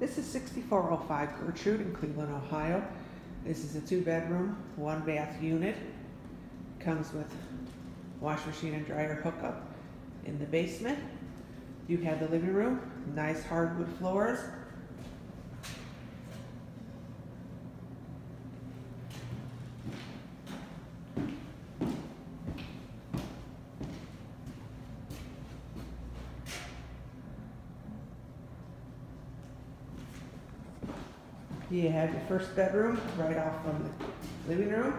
This is 6405 Gertrude in Cleveland, Ohio. This is a two-bedroom, one-bath unit. Comes with wash machine and dryer hookup in the basement. You have the living room, nice hardwood floors. You have your first bedroom right off from the living room.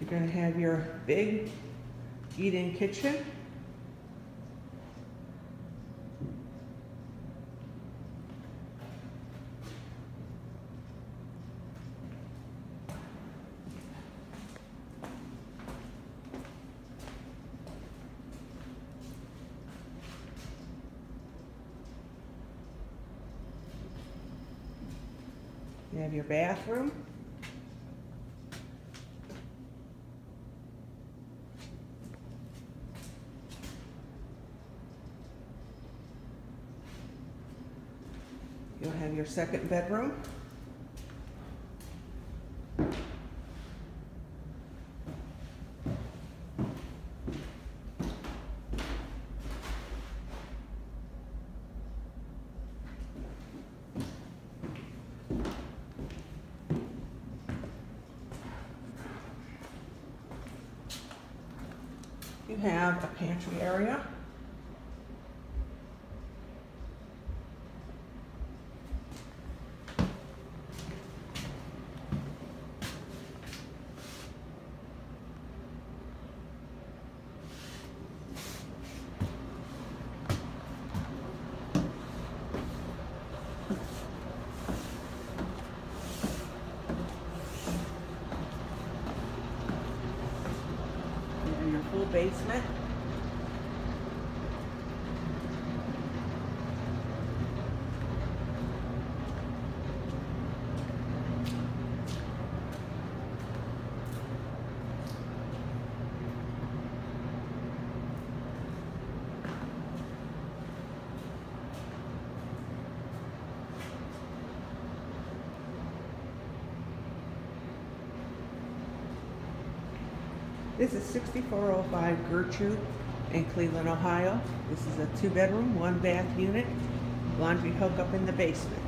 You're gonna have your big eat-in kitchen. You have your bathroom. You'll have your second bedroom. You have a pantry area. You have your full basement. This is 6405 Gertrude in Cleveland, Ohio. This is a two-bedroom, one-bath unit, laundry hookup in the basement.